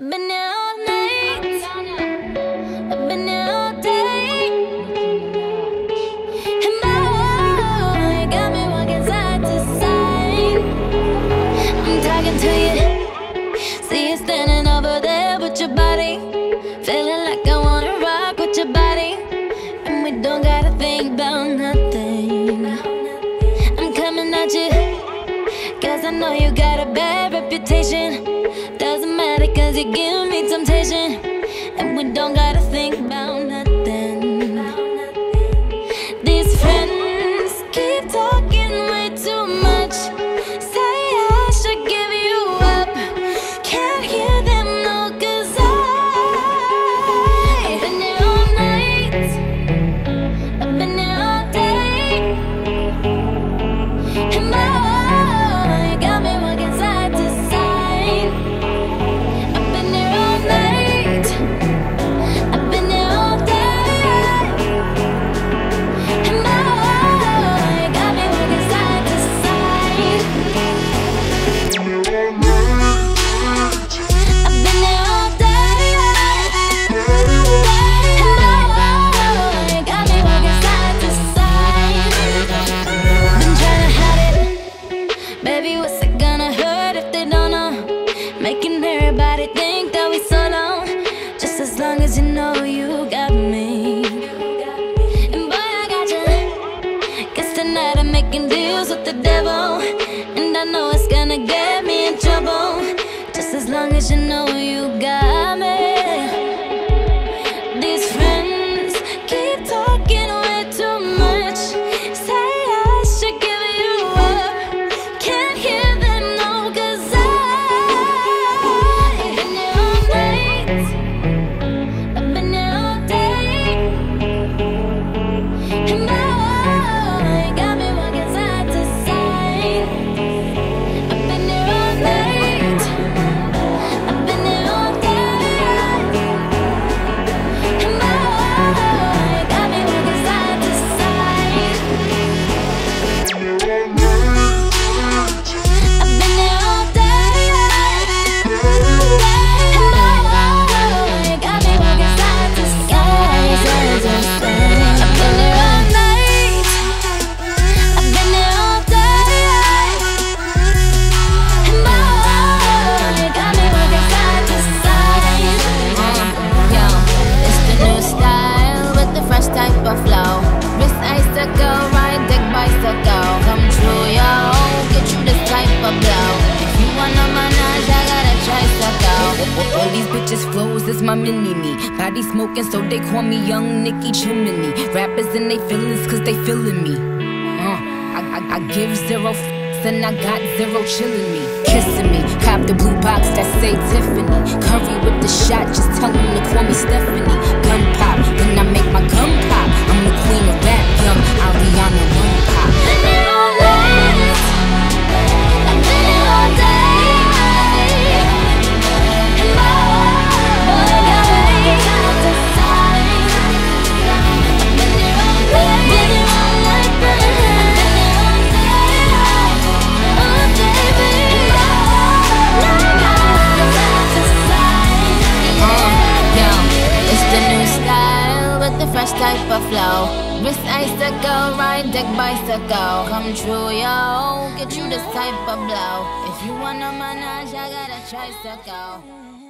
I've been all night. I've been all day. And boy, you got me walking side to side. I'm talking to you. See you standing over there with your body. Feeling like I wanna rock with your body. And we don't gotta think about nothing. I'm coming at you. Cause I know you got a bad reputation. You give me temptation. And we don't gotta think about nothing. Making deals with the devil. And I know it's gonna get me in trouble. Just as long as you know you my mini me. Body smoking, so they call me Young Nicky Chimney. Rappers and they feelings, cause they feeling me. Uh, I, I, I give zero f- and I got zero chillin' me. Kissing me, cop the blue box that say Tiffany. Curry with the shot, just tell them to call me Stephanie. Fresh type of flow. Wrist icicle, ride deck bicycle. Come true, yo. Get you this type of blow. If you wanna manage, I got a tricycle.